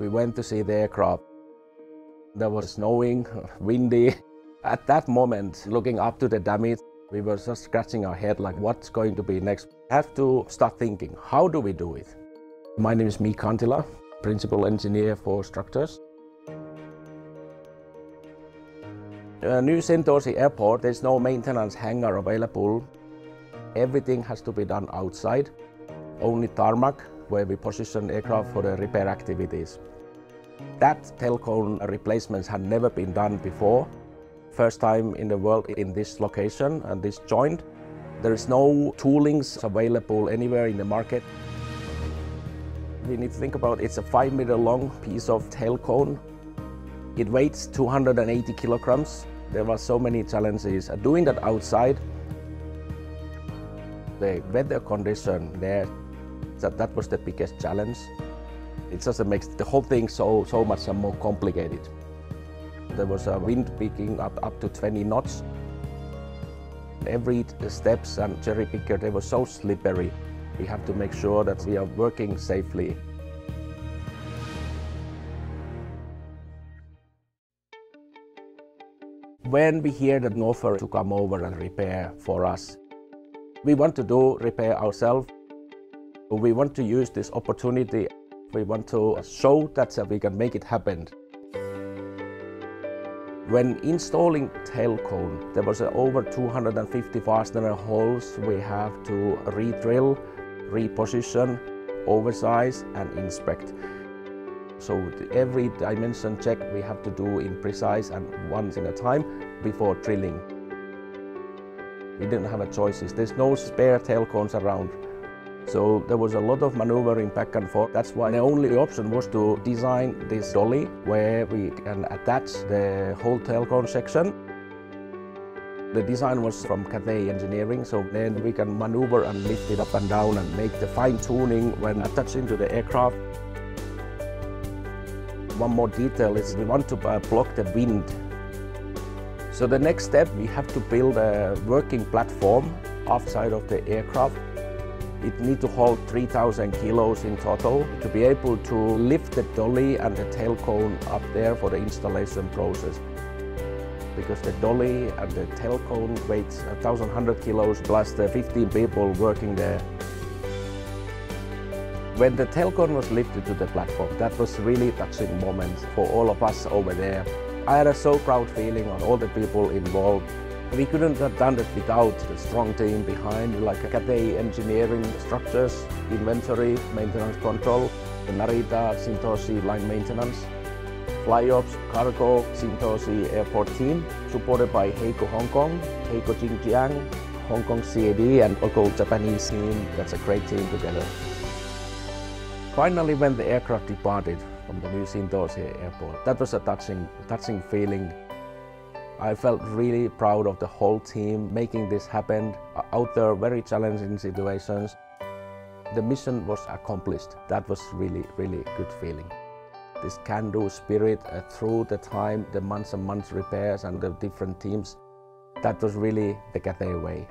We went to see the aircraft. There was snowing, windy. At that moment, looking up to the damage, we were just scratching our head like what's going to be next. Have to start thinking, how do we do it? My name is Mika Antila, principal engineer for structures. Uh, New Chitose Airport, there's no maintenance hangar available. Everything has to be done outside. Only tarmac, where we position aircraft for the repair activities. That tail cone replacements had never been done before. First time in the world in this location and this joint. There is no toolings available anywhere in the market. We need to think about it's a five meter long piece of tail cone. It weighs 280 kilograms. There were so many challenges. Uh, doing that outside, the weather condition there, that, that was the biggest challenge. It just makes the whole thing so, so much more complicated. There was a wind picking up, up to 20 knots. Every steps and cherry picker, they were so slippery. We have to make sure that we are working safely. When we hear that Northern to come over and repair for us, we want to do repair ourselves. We want to use this opportunity. We want to show that uh, we can make it happen. When installing tail cone, there was uh, over 250 fastener holes we have to re-drill, reposition, oversize and inspect. So every dimension check we have to do in precise and once in a time before drilling. We didn't have a choices. There's no spare tail cones around. So there was a lot of maneuvering back and forth. That's why the only option was to design this dolly where we can attach the whole tail cone section. The design was from Cathay Engineering, so then we can maneuver and lift it up and down and make the fine tuning when attaching to the aircraft. One more detail is we want to uh, block the wind. So the next step, we have to build a working platform outside of the aircraft it needs to hold 3,000 kilos in total to be able to lift the dolly and the tail cone up there for the installation process. Because the dolly and the tail cone weighs 1,100 kilos plus the 15 people working there. When the tail cone was lifted to the platform, that was really touching moment for all of us over there. I had a so proud feeling on all the people involved we couldn't have done it without the strong team behind, like Cathay Engineering Structures, Inventory, Maintenance Control, the Narita Chitose Line Maintenance, FlyOps Cargo Chitose Airport team, supported by HAECO Hong Kong, HAECO Jinjiang, Hong Kong CAD, and local Japanese team. That's a great team together. Finally, when the aircraft departed from the new Chitose Airport, that was a touching, touching feeling I felt really proud of the whole team making this happen out there very challenging situations. The mission was accomplished. That was really, really good feeling. This can-do spirit uh, through the time, the months and months repairs and the different teams, that was really the Cathay way.